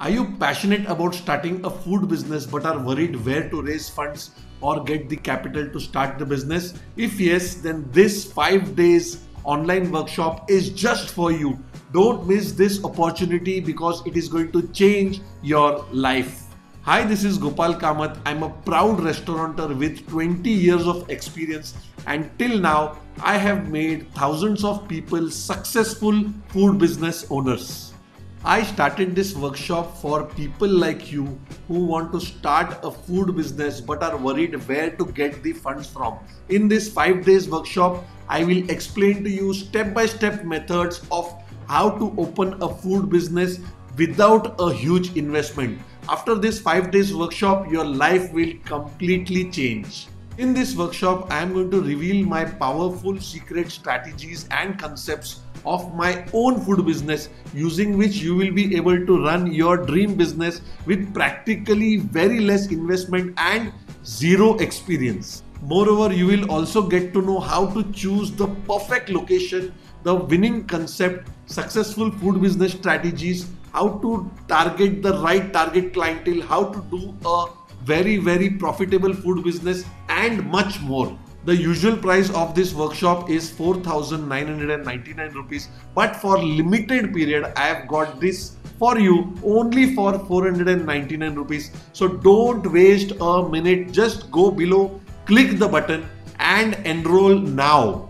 Are you passionate about starting a food business but are worried where to raise funds or get the capital to start the business? If yes, then this 5 days online workshop is just for you. Don't miss this opportunity because it is going to change your life. Hi, this is Gopal Kamath. I'm a proud restaurateur with 20 years of experience, and till now, I have made thousands of people successful food business owners. I started this workshop for people like you who want to start a food business but are worried where to get the funds from. In this 5 days workshop, I will explain to you step by step methods of how to open a food business without a huge investment. After this 5 days workshop, your life will completely change. In this workshop, I am going to reveal my powerful secret strategies and concepts of my own food business using which you will be able to run your dream business with practically very less investment and zero experience. Moreover, you will also get to know how to choose the perfect location, the winning concept, successful food business strategies, how to target the right target clientele, how to do a very, very profitable food business, and much more. The usual price of this workshop is 4999 rupees, but for limited period, I have got this for you only for 499 rupees. So don't waste a minute, just go below, click the button, and enroll now.